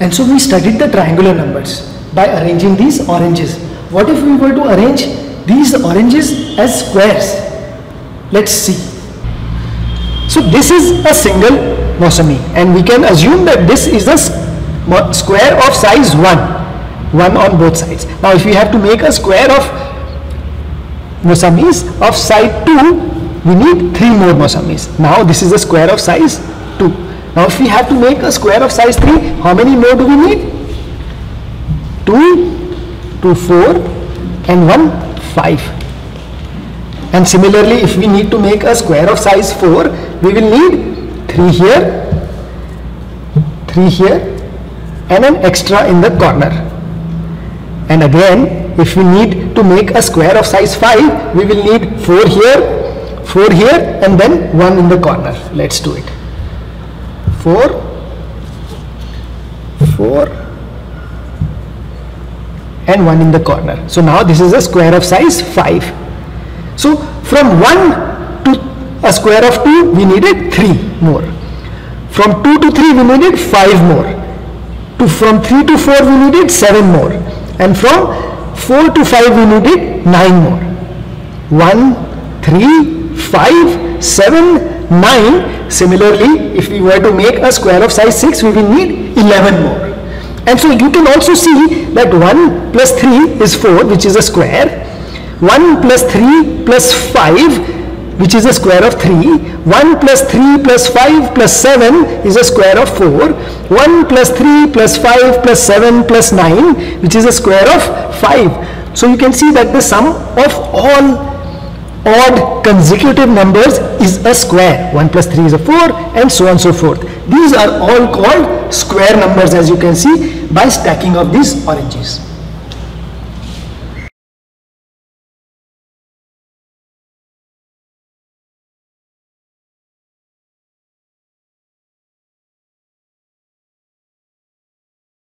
And so we studied the triangular numbers by arranging these oranges. What if we were to arrange these oranges as squares? Let's see. So this is a single Mossami and we can assume that this is a square of size 1. 1 on both sides. Now if we have to make a square of Mossamis of size 2, we need 3 more Mossamis. Now this is a square of size 2. Now if we have to make a square of size 3, how many more do we need? 2, 2, 4 and 1, 5. And similarly, if we need to make a square of size 4, we will need 3 here, 3 here and an extra in the corner. And again, if we need to make a square of size 5, we will need 4 here, 4 here and then 1 in the corner. Let's do it. 4, 4 and 1 in the corner. So now this is a square of size 5. So from 1 to a square of 2 we needed 3 more. From 2 to 3 we needed 5 more. To from 3 to 4 we needed 7 more. And from 4 to 5 we needed 9 more. 1, 3, 5, 7, 9. Similarly, if we were to make a square of size 6, we will need 11 more. And so you can also see that 1 plus 3 is 4, which is a square. 1 plus 3 plus 5 which is a square of 3 1 plus 3 plus 5 plus 7 is a square of 4 1 plus 3 plus 5 plus 7 plus 9 which is a square of 5 so you can see that the sum of all odd consecutive numbers is a square. 1 plus 3 is a 4 and so on so forth. These are all called square numbers as you can see by stacking of these oranges